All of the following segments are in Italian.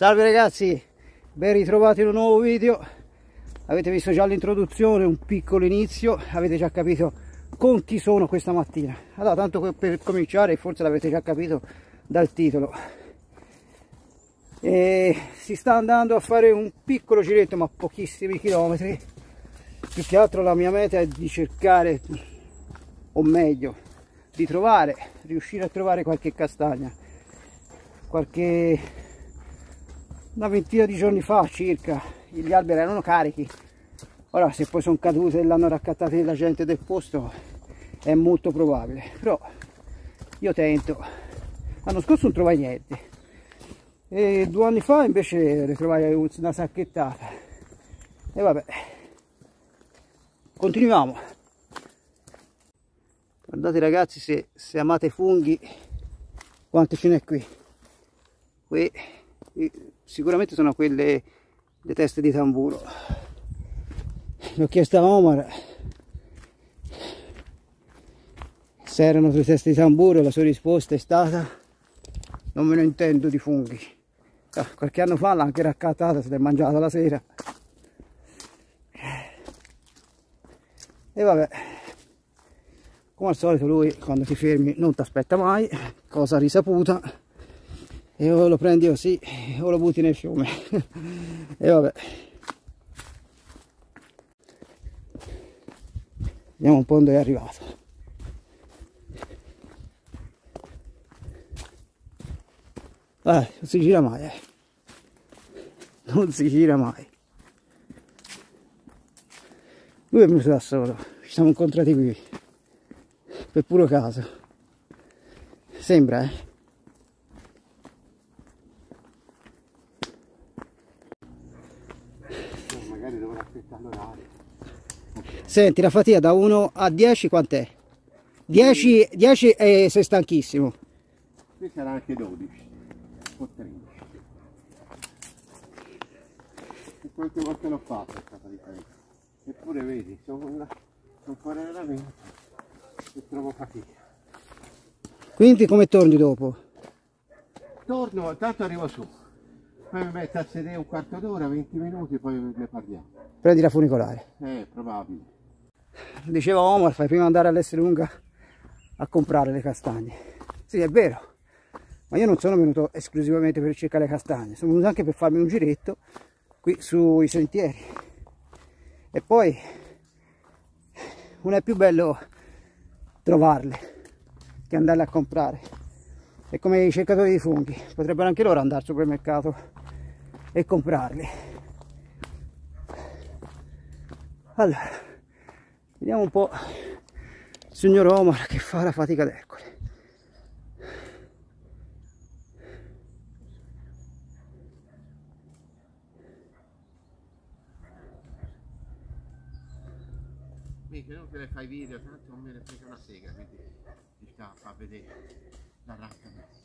Salve ragazzi, ben ritrovati in un nuovo video. Avete visto già l'introduzione, un piccolo inizio, avete già capito con chi sono questa mattina. Allora, tanto per cominciare, forse l'avete già capito dal titolo. E si sta andando a fare un piccolo giretto, ma pochissimi chilometri. Più che altro la mia meta è di cercare, o meglio, di trovare, riuscire a trovare qualche castagna, qualche una ventina di giorni fa circa gli alberi erano carichi. Ora se poi sono cadute e l'hanno raccattata la gente del posto è molto probabile. Però io tento. L'anno scorso non trovai niente. E due anni fa invece ne trovai una sacchettata. E vabbè. Continuiamo. Guardate ragazzi se, se amate funghi quanti ce n'è qui qui sicuramente sono quelle le teste di tamburo. L'ho chiesto a Omar. Se erano le teste di tamburo la sua risposta è stata non me ne intendo di funghi ah, qualche anno fa l'ha anche raccattata se l'è mangiata la sera. E vabbè. Come al solito lui quando ti fermi non ti aspetta mai. Cosa risaputa e o lo prendi così o lo butti nel fiume. E vabbè. Vediamo un po' dove è arrivato. Eh, non si gira mai eh. non si gira mai. Lui è venuto da solo ci siamo incontrati qui per puro caso. Sembra eh Senti, la fatica da 1 a 10 quant'è? 10, 10 e sei stanchissimo. Qui sarà anche 12 o 13. E quante volte l'ho fatto questa fatica Eppure vedi, sono, sono fuori dalla mente e trovo fatica. Quindi come torni dopo? Torno, tanto arrivo su. Poi mi metto a sedere un quarto d'ora, 20 minuti, poi ne parliamo. Prendi la funicolare? Eh, probabile. Diceva Omar, fai prima andare all'Esselunga a comprare le castagne. Sì, è vero, ma io non sono venuto esclusivamente per cercare le castagne, sono venuto anche per farmi un giretto qui sui sentieri. E poi non è più bello trovarle che andarle a comprare. È come i cercatori di funghi, potrebbero anche loro andare al supermercato e comprarli allora vediamo un po' il signor Omar che fa la fatica d'Ercole Mica non te ne fai video, tanto non me ne frega una sega, quindi ti sta a vedere l'arrancamento.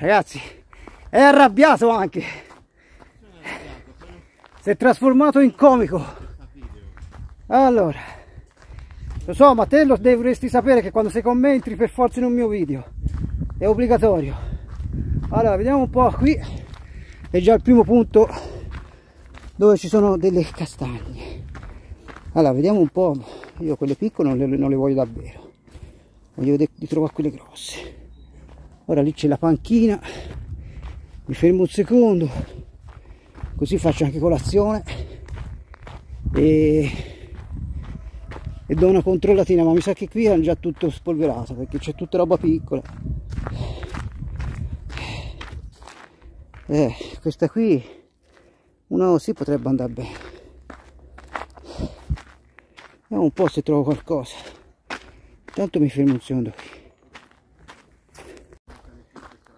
ragazzi è arrabbiato anche si è trasformato in comico. Allora lo so ma te lo dovresti sapere che quando sei commenti per forza in un mio video. È obbligatorio. Allora vediamo un po' qui. È già il primo punto dove ci sono delle castagne. Allora vediamo un po' io quelle piccole non le, non le voglio davvero. Voglio vedere di trovare quelle grosse. Ora lì c'è la panchina. Mi fermo un secondo così faccio anche colazione. E, e do una controllatina ma mi sa che qui è già tutto spolverato perché c'è tutta roba piccola. Eh, questa qui una così potrebbe andare bene. Vediamo un po' se trovo qualcosa. Intanto mi fermo un secondo qui.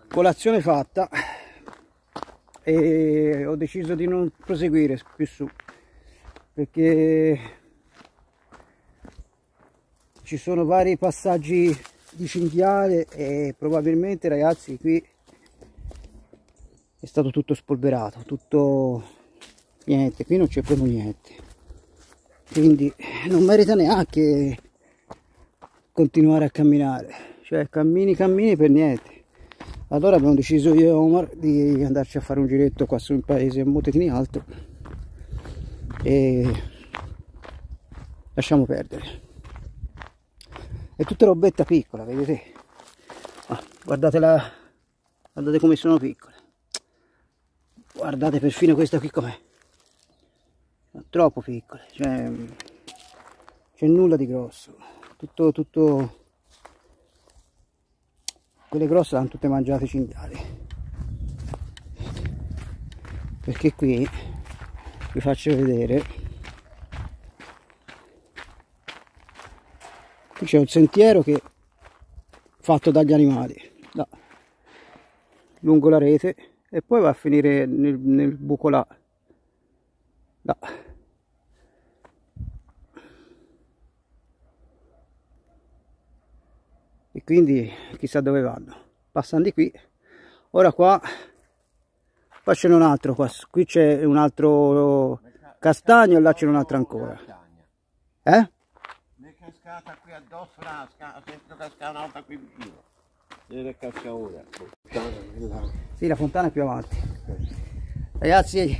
Colazione fatta e ho deciso di non proseguire più su perché ci sono vari passaggi di cinghiale e probabilmente ragazzi qui è stato tutto spolverato tutto niente. Qui non c'è proprio niente. Quindi non merita neanche continuare a camminare. Cioè cammini cammini per niente allora abbiamo deciso io e Omar di andarci a fare un giretto qua sul paese a Motetini Alto e lasciamo perdere. È tutta robetta piccola vedete ah, guardate la guardate come sono piccole. Guardate perfino questa qui com'è. Troppo piccole cioè c'è nulla di grosso. Tutto tutto quelle grosse hanno tutte mangiate i cinghiali. Perché qui vi faccio vedere. Qui c'è un sentiero che fatto dagli animali là, lungo la rete e poi va a finire nel, nel buco là là e quindi chissà dove vanno passano di qui ora qua qua c'è un altro qua qui c'è un altro castagno e là c'è un altro ancora eh? Mi è cascata qui addosso là, sento cascare un'altra qui vicino. Deve cascare ora. Sì, la fontana è più avanti. Ragazzi,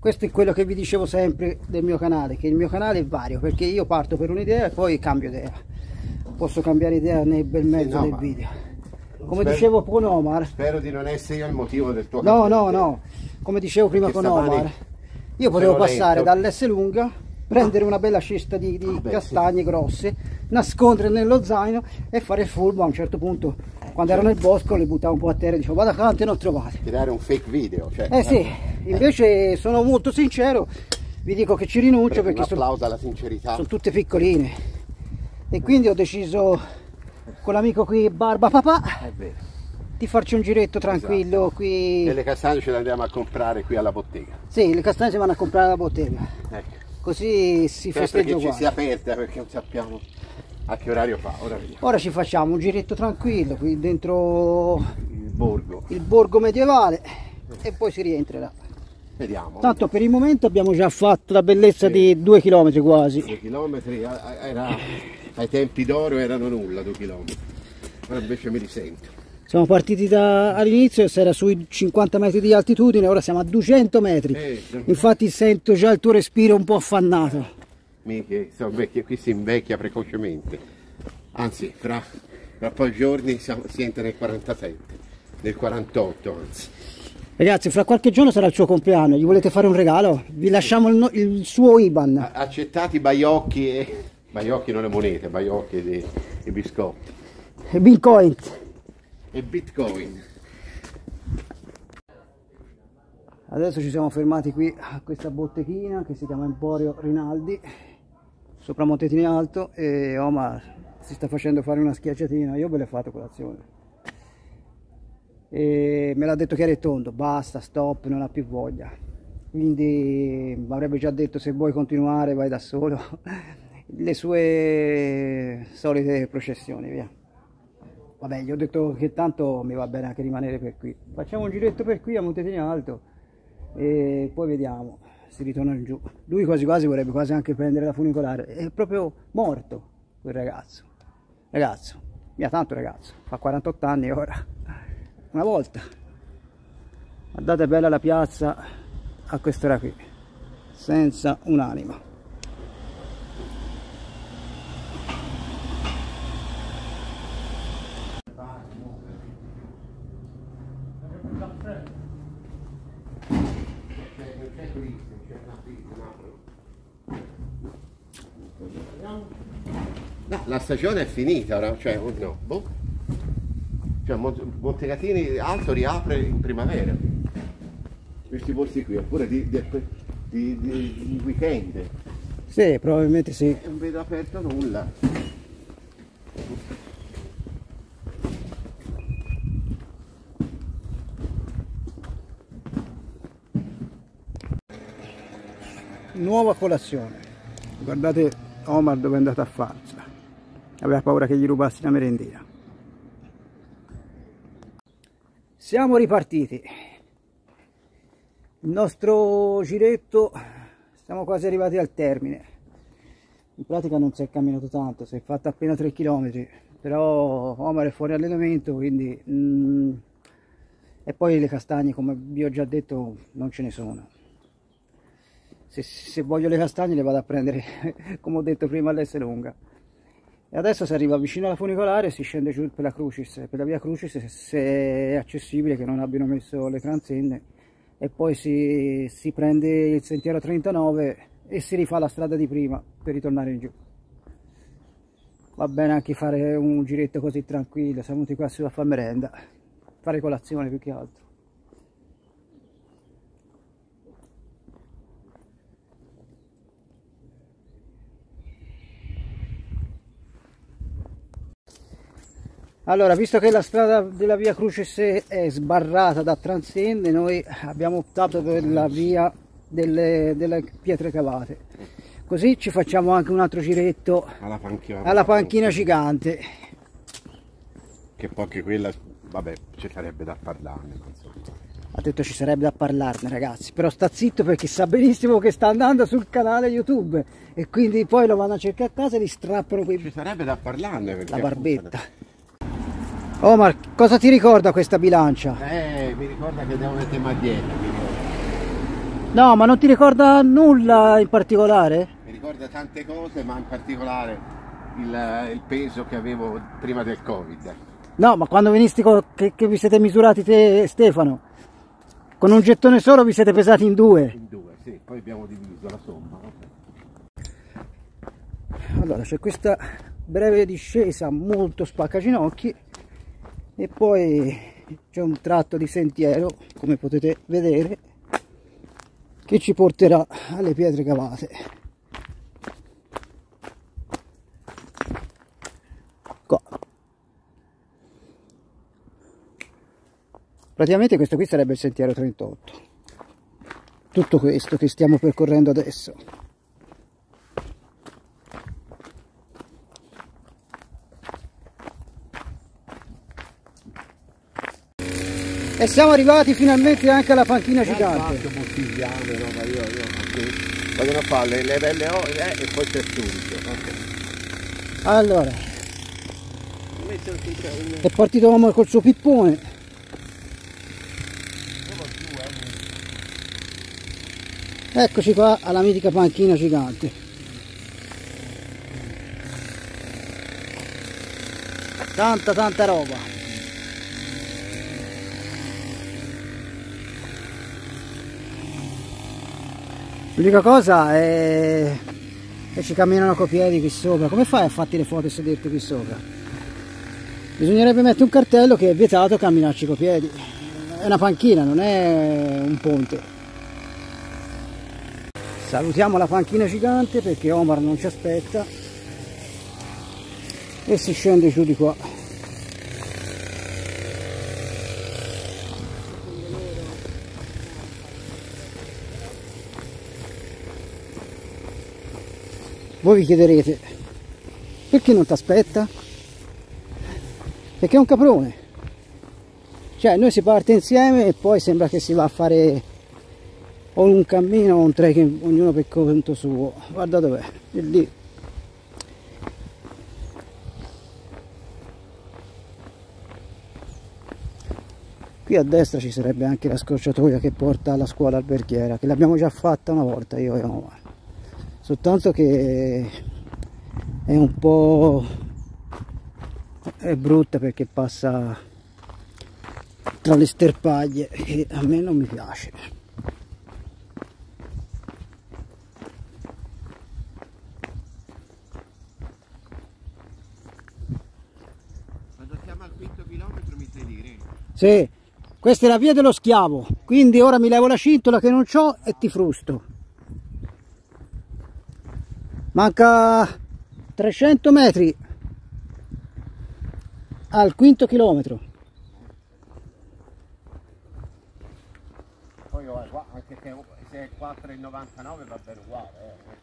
questo è quello che vi dicevo sempre del mio canale, che il mio canale è vario, perché io parto per un'idea e poi cambio idea. Posso cambiare idea nel bel mezzo no, del ma- video. Come Spero- dicevo con Omar, Spero di non essere io il motivo del tuo no, no, no, come dicevo prima con Omar, io potevo passare dall'S lunga, prendere una bella cesta di, di Vabbè, castagne grosse, nascondere nello zaino e fare il furbo a un certo punto. Quando ero nel bosco le buttavo un po' a terra e dicevo vada quante ne ho trovate. Tirare un fake video. Cioè, Eh sì, invece sono molto sincero, vi dico che ci rinuncio un perché sono, alla sincerità. sono tutte piccoline. E quindi ho deciso con l'amico qui Barba Papà di farci un giretto tranquillo qui. E le castagne ce le andiamo a comprare qui alla bottega. Sì, le castagne si vanno a comprare alla bottega. Ecco. Così si Sempre festeggia che ci sia aperta perché non sappiamo a che orario fa. Ora. Ora ci facciamo un giretto tranquillo qui dentro Il borgo. il borgo medievale e poi si rientrerà. Vediamo. Tanto per il momento abbiamo già fatto la bellezza di due chilometri quasi. Due chilometri era, ai tempi d'oro erano nulla due chilometri. Ora invece mi risento. Siamo partiti all'inizio, si era sui 50 metri di altitudine, ora siamo a 200 metri. Eh, Infatti sento già il tuo respiro un po' affannato. Mica, sono vecchio, qui si invecchia precocemente. Anzi, fra, fra pochi giorni siamo, si entra nel 47, nel 48 anzi. Ragazzi, fra qualche giorno sarà il suo compleanno, gli volete fare un regalo? Vi lasciamo il, no- il suo IBAN. Accettati baiocchi e... Baiocchi non le monete, baiocchi e, e biscotti. Bitcoin. E bitcoin. Adesso ci siamo fermati qui a questa botteghina che si chiama Emporio Rinaldi, sopra Montetini Alto e Omar si sta facendo fare una schiacciatina, io ve l'ho fatto colazione. E me l'ha detto chiaro e tondo, basta, stop, non ha più voglia. Quindi mi avrebbe già detto se vuoi continuare vai da solo, le sue solite processioni, via. Vabbè, gli ho detto che tanto mi va bene anche rimanere per qui. Facciamo un giretto per qui a Montetini Alto e poi vediamo, si ritorna giù. Lui quasi quasi vorrebbe quasi anche prendere la funicolare, è proprio morto quel ragazzo. Ragazzo, mia tanto ragazzo, fa 48 anni ora. Una volta. Guardate bella la piazza a quest'ora qui, senza un'anima. La stagione è finita ora, cioè, no, boh. Cioè, Mont- Montegatini Alto riapre in primavera. Questi posti qui, oppure di, di, di- di- weekend. Sì, probabilmente sì. Non vedo aperto nulla. Nuova colazione. Guardate Omar dove è andato a farcela. Aveva paura che gli rubassi la merendina. Siamo ripartiti. Il nostro giretto, siamo quasi arrivati al termine. In pratica non si è camminato tanto, si è fatto appena 3 km, però Omar è fuori allenamento, quindi mm, e poi le castagne come vi ho già detto non ce ne sono se, se voglio le castagne le vado a prendere come ho detto prima all'S lunga e adesso si arriva vicino alla funicolare si scende giù per la Crucis per la via Crucis se è accessibile che non abbiano messo le transenne. E poi si, si prende il sentiero 39 e si rifà la strada di prima per ritornare in giù. Va bene anche fare un giretto così tranquillo siamo venuti qua su a fare merenda fare colazione più che altro Allora, visto che la strada della via Crucis è sbarrata da transenne, noi abbiamo optato per la via delle, delle pietre cavate. Così ci facciamo anche un altro giretto alla panchina, alla panchina gigante. Che poi che quella, vabbè, ci sarebbe da parlarne, Ha detto ci sarebbe da parlarne ragazzi, però sta zitto perché sa benissimo che sta andando sul canale YouTube e quindi poi lo vanno a cercare a casa e gli strappano quei... Ci sarebbe da parlarne La barbetta. Omar, cosa ti ricorda questa bilancia? Eh, mi ricorda che devo mettere maglietta, No, ma non ti ricorda nulla in particolare? Mi ricorda tante cose, ma in particolare il, il peso che avevo prima del Covid. No, ma quando venisti con, che, che, vi siete misurati te e Stefano, con un gettone solo vi siete pesati in due? In due, sì, poi abbiamo diviso la somma. Allora, c'è questa breve discesa molto spaccaginocchi e poi c'è un tratto di sentiero come potete vedere che ci porterà alle pietre cavate. Qua. Praticamente questo qui sarebbe il sentiero 38 tutto questo che stiamo percorrendo adesso E siamo arrivati finalmente anche alla panchina gigante. bottigliane, no, ma io, io vogliono fare le, le belle ore e poi c'è subito. Okay. Allora. È partito l'uomo col suo pippone. Eccoci qua alla mitica panchina gigante. Tanta tanta roba. L'unica cosa è che ci camminano con piedi qui sopra. Come fai a farti le foto e sederti qui sopra? Bisognerebbe mettere un cartello che è vietato camminarci con piedi. È una panchina, non è un ponte. Salutiamo la panchina gigante perché Omar non ci aspetta. E si scende giù di qua. Voi vi chiederete, perché non ti aspetta? Perché è un caprone. Cioè noi si parte insieme e poi sembra che si va a fare o un cammino o un trekking, ognuno per conto suo. Guarda dov'è, è lì. Qui a destra ci sarebbe anche la scorciatoia che porta alla scuola alberghiera, che l'abbiamo già fatta una volta io e Omar soltanto che è un po' è brutta perché passa tra le sterpaglie e a me non mi piace. Quando siamo al quinto chilometro mi sai dire? Sì questa è la via dello schiavo quindi ora mi levo la cintola che non ho e ti frusto manca 300 metri al quinto chilometro. Poi anche se è 4,99 va bene uguale eh,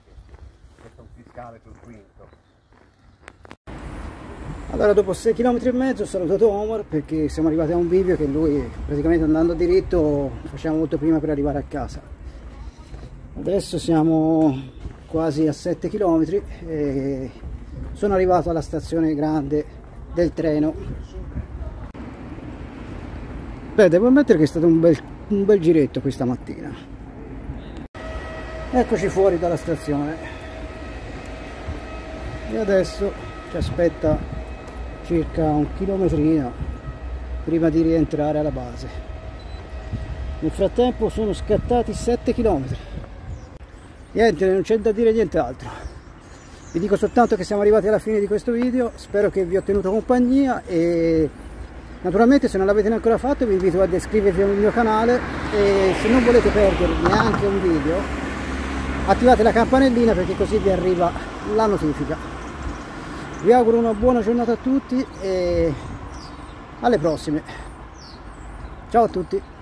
questo è un fiscale sul quinto. Allora dopo 6 km e mezzo ho salutato Omar perché siamo arrivati a un bivio che lui praticamente andando diritto facciamo molto prima per arrivare a casa. Adesso siamo quasi a 7 km e sono arrivato alla stazione grande del treno Beh, devo ammettere che è stato un bel, un bel giretto questa mattina. Eccoci fuori dalla stazione. E adesso ci aspetta circa un chilometrino prima di rientrare alla base. Nel frattempo sono scattati 7 km. Niente, non c'è da dire nient'altro. Vi dico soltanto che siamo arrivati alla fine di questo video, spero che vi ho tenuto compagnia e Naturalmente se non l'avete ancora fatto vi invito ad iscrivervi al mio canale e se non volete perdervi neanche un video attivate la campanellina perché così vi arriva la notifica. Vi auguro una buona giornata a tutti e alle prossime. Ciao a tutti!